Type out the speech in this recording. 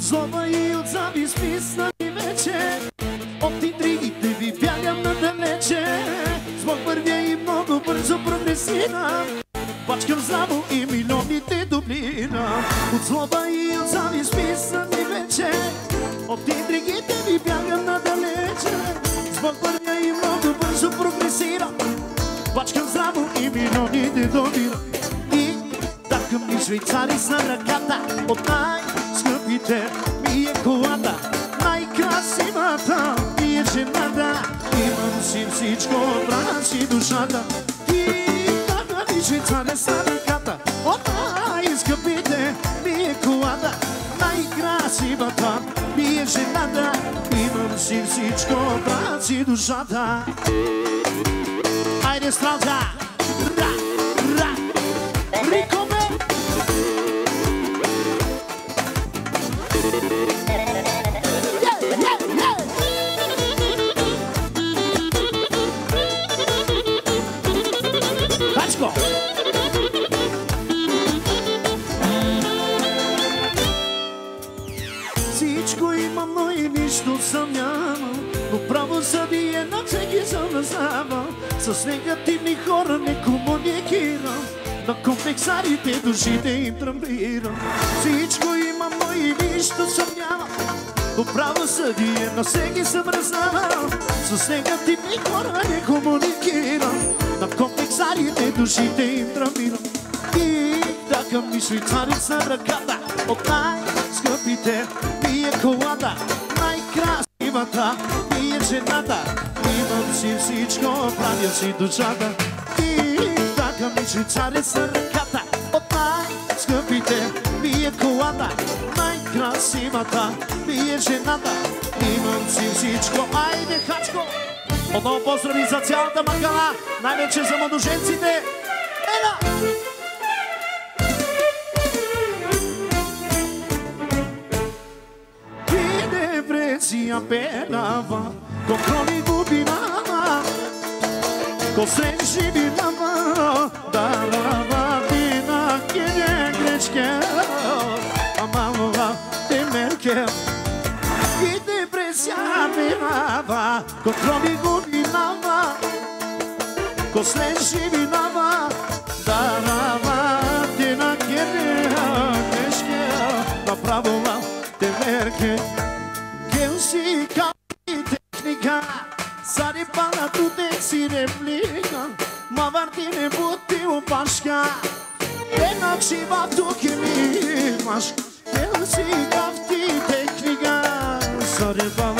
От злоба и от завист мисля ми вече. От интригите ви бягам надалече С Бог вървя и много бързо прогресирам. Бачкам здраво и милионите дублирам От злоба и от завист мисля ми вече. От интригите ви бягам надалече С Бог вървя и много бързо прогресирам. Бачкам здраво и милионите добирам И такъм ми швейцари с на ръката. От най-скъпите ми е колата Най-красивата ми е жената. Имам си всичко, брана си душата. И такъм ми швейцари с на ръката От най-скъпите ми е колата Най-красивата ми е жената. Имам си всичко, брана си душата. Айде стралка! Всичко има, но и нищо съм няма. Но правосъдие на всеки съм раздава. С негативни хора не комуникирам. На комплексарите душите им трамбирам. Всичко има, но и нищо съм няма. Но правосъдие на всеки съм раздава. С негативни хора не комуникирам. На комплексарите душите им трамбирам. И така ми швейцарица ръката от най-скъпите ми е колата, най-красивата ми е жената. Имам си всичко, правя си душата. И така ми швейцарица ръката от най-скъпите ми е колата, най-красивата ми е жената. Имам си всичко, айде хачко! Отново поздрави за цялата мангала, най-вече за младоженците. Ела! μια πέλαβα το χρόνο που πεινάμα το σένσι πεινάμα τα λάβα πεινά και νεκρέσκια αμάμβα τη μέρκε η τεπρεσιά πεινάβα το χρόνο που πεινάμα το σένσι πεινάμα τα λάβα πεινά και νεκρέσκια τα πράγματα te ver Θεούσι καλή τεχνικά Σαν η πάντα του τέξι ρε πλήγα Μα βαρτίνε που τίου πασχά Ένα ξύβα του κοιμή μας Θεούσι καλή τεχνικά. Σαν η πάντα του